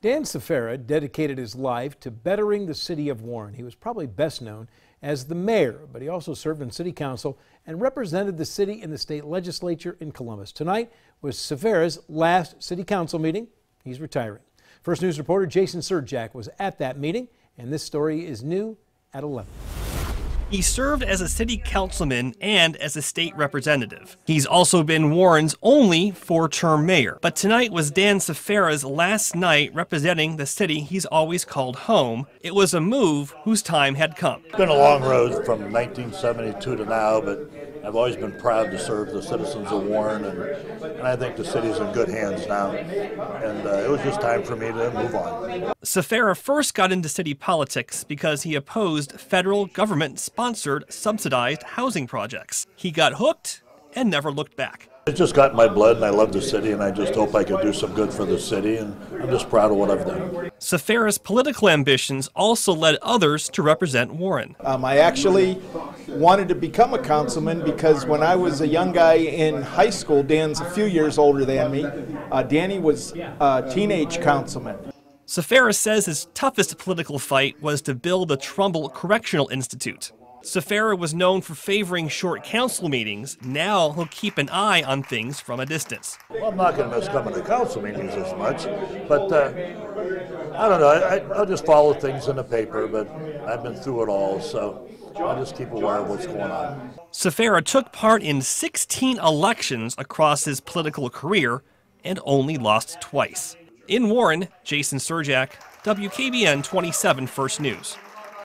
Dan Sferra dedicated his life to bettering the city of Warren. He was probably best known as the mayor, but he also served in city council and represented the city in the state legislature in Columbus. Tonight was Sferra's last city council meeting. He's retiring. First News reporter Jason Surjak was at that meeting, and this story is new at 11. He served as a city councilman and as a state representative. He's also been Warren's only four term mayor. But tonight was Dan Sferra's last night representing the city he's always called home. It was a move whose time had come. It's been a long road from 1972 to now, but I've always been proud to serve the citizens of Warren, and, and I think the city's in good hands now. And uh, it was just time for me to move on. Sferra first got into city politics because he opposed federal government sponsored subsidized housing projects. He got hooked and never looked back. It just got in my blood, and I love the city, and I just hope I could do some good for the city, and I'm just proud of what I've done. Sferra's political ambitions also led others to represent Warren. Um, I actually wanted to become a councilman because when I was a young guy in high school, Dan's a few years older than me, uh, Danny was a teenage councilman. Sferra says his toughest political fight was to build the Trumbull Correctional Institute. Sferra was known for favoring short council meetings. Now he'll keep an eye on things from a distance. Well, I'm not going to miss coming to council meetings as much, but uh, I don't know. I, I'll just follow things in the paper, but I've been through it all, so I'll just keep aware of what's going on. Sferra took part in 16 elections across his political career and only lost twice. In Warren, Jason Surjak, WKBN 27 First News.